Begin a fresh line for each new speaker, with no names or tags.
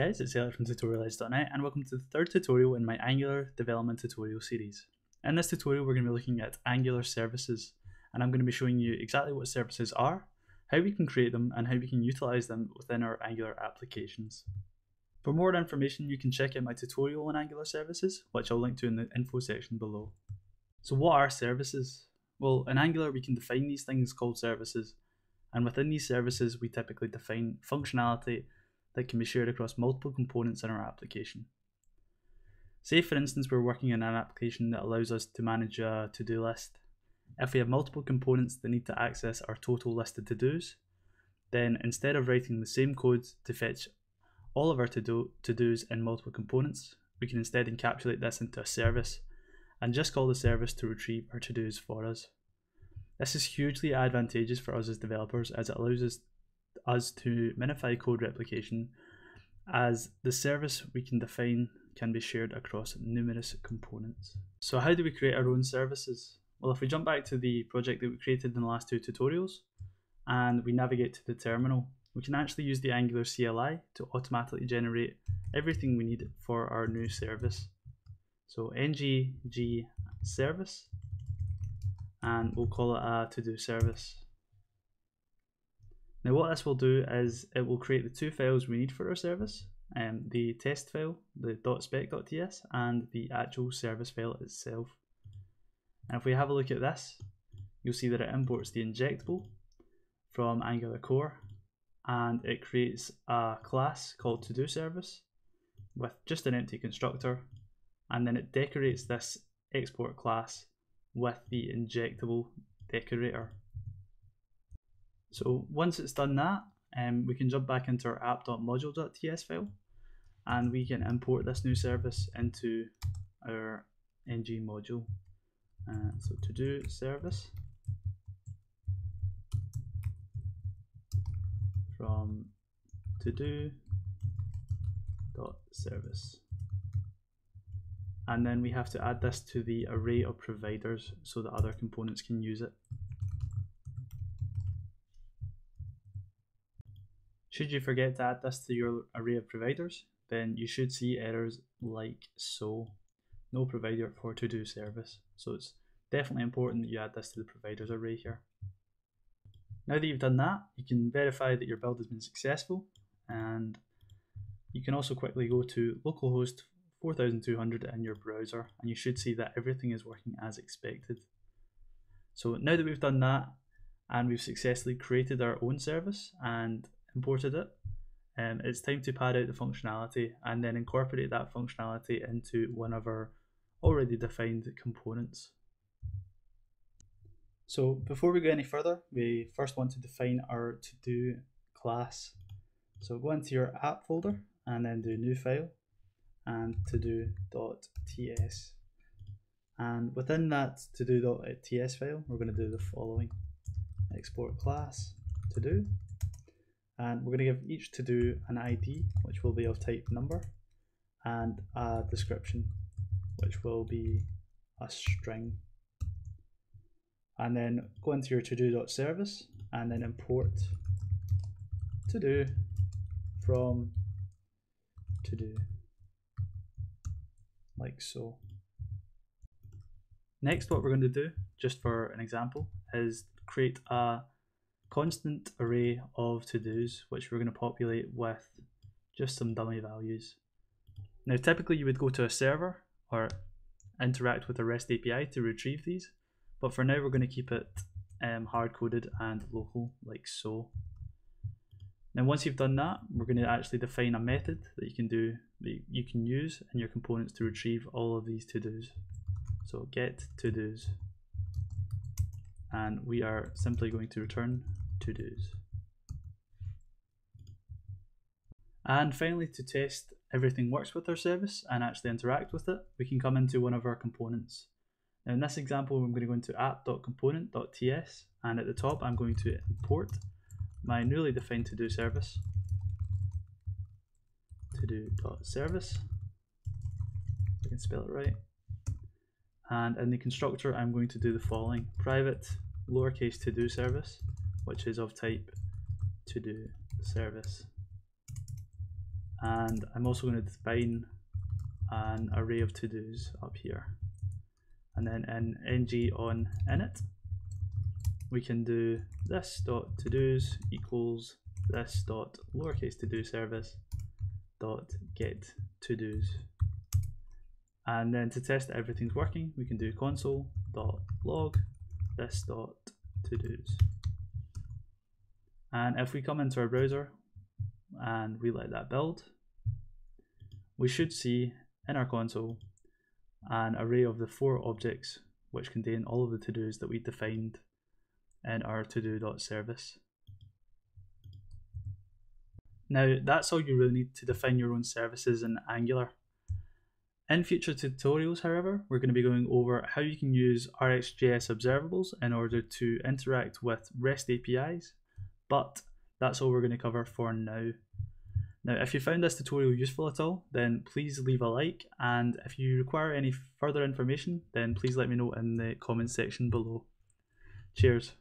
guys, it's Elliot from tutorialedge.net and welcome to the third tutorial in my Angular development tutorial series. In this tutorial we're going to be looking at Angular services and I'm going to be showing you exactly what services are, how we can create them and how we can utilize them within our Angular applications. For more information you can check out my tutorial on Angular services which I'll link to in the info section below. So what are services? Well in Angular we can define these things called services and within these services we typically define functionality that can be shared across multiple components in our application. Say for instance we're working on an application that allows us to manage a to-do list. If we have multiple components that need to access our total listed to-dos, then instead of writing the same code to fetch all of our to-do to-dos in multiple components, we can instead encapsulate this into a service and just call the service to retrieve our to-dos for us. This is hugely advantageous for us as developers as it allows us us to minify code replication as the service we can define can be shared across numerous components. So how do we create our own services? Well, if we jump back to the project that we created in the last two tutorials and we navigate to the terminal, we can actually use the Angular CLI to automatically generate everything we need for our new service. So ng g service, and we'll call it a to-do service. Now what this will do is it will create the two files we need for our service, um, the test file, the .spec.ts, and the actual service file itself. And if we have a look at this, you'll see that it imports the injectable from Angular Core and it creates a class called to do service with just an empty constructor and then it decorates this export class with the injectable decorator. So once it's done that, um, we can jump back into our app.module.ts file and we can import this new service into our ng module. Uh, so to do service from to do dot service and then we have to add this to the array of providers so that other components can use it. Should you forget to add this to your array of providers, then you should see errors like so. No provider for to-do service. So it's definitely important that you add this to the providers array here. Now that you've done that, you can verify that your build has been successful and you can also quickly go to localhost 4200 in your browser and you should see that everything is working as expected. So now that we've done that and we've successfully created our own service and imported it, um, it's time to pad out the functionality and then incorporate that functionality into one of our already defined components. So before we go any further, we first want to define our to-do class. So go into your app folder and then do new file and to-do.ts. And within that to-do.ts file, we're going to do the following. Export class to do and we're going to give each to do an ID which will be of type number and a description which will be a string. And then go into your to-do.service and then import to do from to do like so. Next what we're going to do just for an example is create a constant array of to-dos which we're going to populate with just some dummy values. Now typically you would go to a server or interact with a REST API to retrieve these, but for now we're going to keep it um, hard-coded and local like so. Now once you've done that, we're going to actually define a method that you can do that you can use in your components to retrieve all of these to-dos. So get to-dos and we are simply going to return to-dos. And finally, to test everything works with our service and actually interact with it, we can come into one of our components. Now in this example, I'm going to go into app.component.ts and at the top I'm going to import my newly defined to-do service. To-do.service I can spell it right. And in the constructor I'm going to do the following. Private lowercase to-do service which is of type to do service. And I'm also going to define an array of to-dos up here. And then in ng on init we can do this dot to-dos equals this dot lowercase to do service dot get to dos and then to test everything's working we can do console dot log this dot to dos and if we come into our browser and we let that build we should see in our console an array of the four objects which contain all of the to-dos that we defined in our to-do.service. Now that's all you really need to define your own services in Angular. In future tutorials, however, we're going to be going over how you can use RxJS observables in order to interact with REST APIs, but that's all we're going to cover for now. Now, if you found this tutorial useful at all, then please leave a like, and if you require any further information, then please let me know in the comments section below. Cheers.